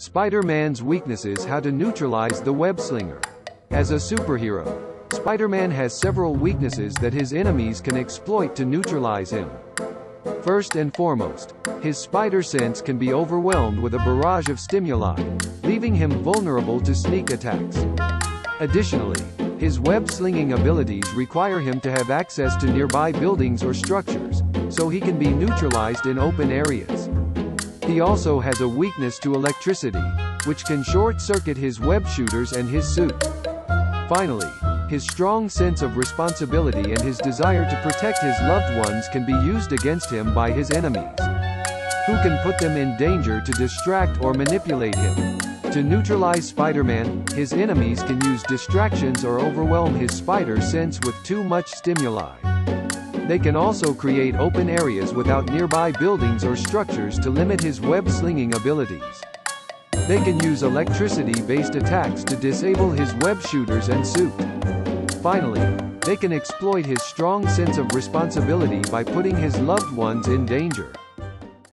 Spider-Man's weaknesses How to neutralize the web slinger. As a superhero, Spider-Man has several weaknesses that his enemies can exploit to neutralize him. First and foremost, his spider sense can be overwhelmed with a barrage of stimuli, leaving him vulnerable to sneak attacks. Additionally, his web-slinging abilities require him to have access to nearby buildings or structures, so he can be neutralized in open areas. He also has a weakness to electricity, which can short-circuit his web shooters and his suit. Finally, his strong sense of responsibility and his desire to protect his loved ones can be used against him by his enemies, who can put them in danger to distract or manipulate him. To neutralize Spider-Man, his enemies can use distractions or overwhelm his spider sense with too much stimuli. They can also create open areas without nearby buildings or structures to limit his web-slinging abilities. They can use electricity-based attacks to disable his web shooters and suit. Finally, they can exploit his strong sense of responsibility by putting his loved ones in danger.